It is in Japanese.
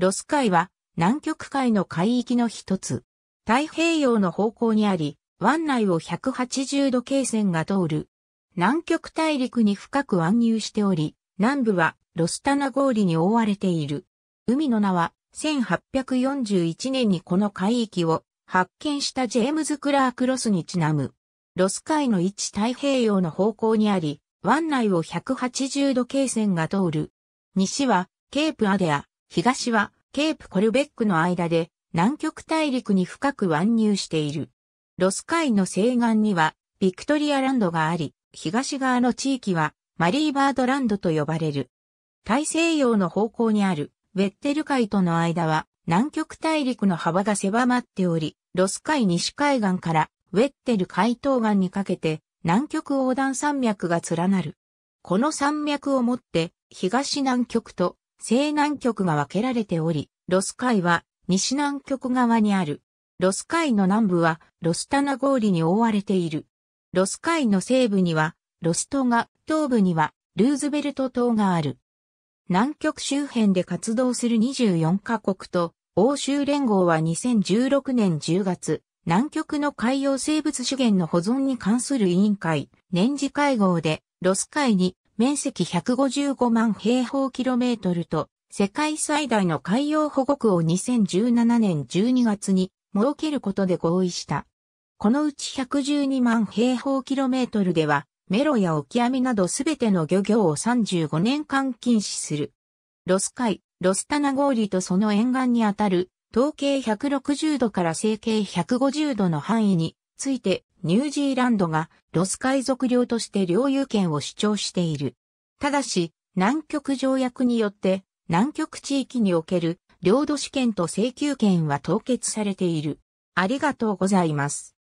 ロス海は南極海の海域の一つ。太平洋の方向にあり、湾内を180度経線が通る。南極大陸に深く湾入しており、南部はロス棚氷に覆われている。海の名は1841年にこの海域を発見したジェームズ・クラーク・ロスにちなむ。ロス海の位置太平洋の方向にあり、湾内を180度経線が通る。西はケープアデア、東はケープコルベックの間で南極大陸に深く湾入している。ロス海の西岸にはビクトリアランドがあり、東側の地域はマリーバードランドと呼ばれる。大西洋の方向にあるウェッデル海との間は南極大陸の幅が狭まっており、ロス海西海岸からウェッデル海東岸にかけて南極横断山脈が連なる。この山脈をもって東南極と西南極が分けられており、ロス海は西南極側にある。ロス海の南部はロス棚氷に覆われている。ロス海の西部にはロス島が、東部にはルーズベルト島がある。南極周辺で活動する24カ国と欧州連合は2016年10月、南極の海洋生物資源の保存に関する委員会、年次会合で、ロス海に面積155万平方キロメートルと、世界最大の海洋保護区を2017年12月に設けることで合意した。このうち112万平方キロメートルでは、メロやオキアミなどすべての漁業を35年間禁止する。ロス海、ロスタナゴーリとその沿岸にあたる東経160度から西経150度の範囲についてニュージーランドがロス海属領として領有権を主張している。ただし、南極条約によって南極地域における領土主権と請求権は凍結されている。ありがとうございます。